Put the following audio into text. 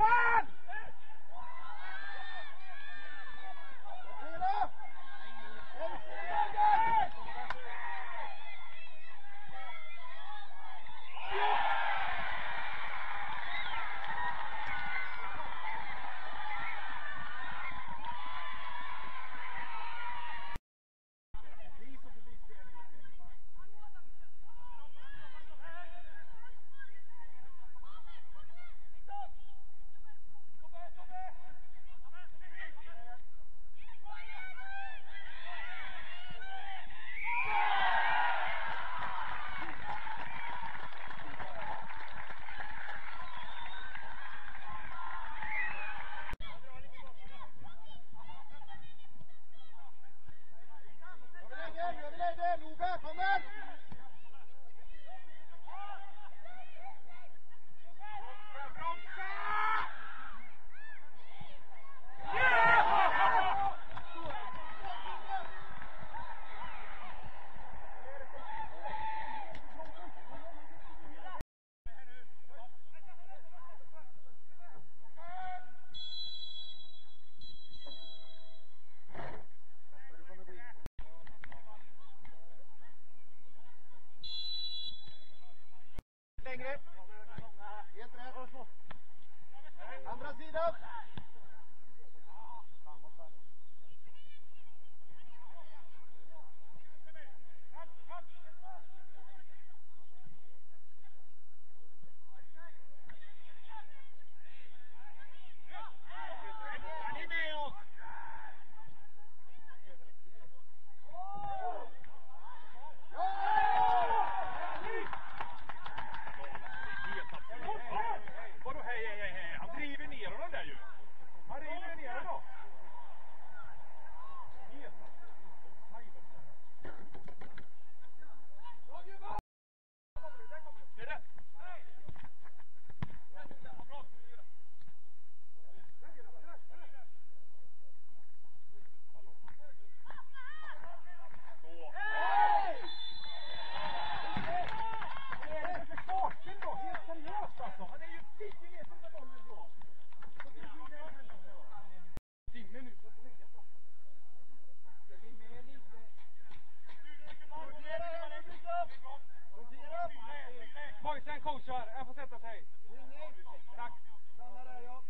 Fuck! Andra sidan. kör. Han får sätta sig. Tack. Stanna där jag.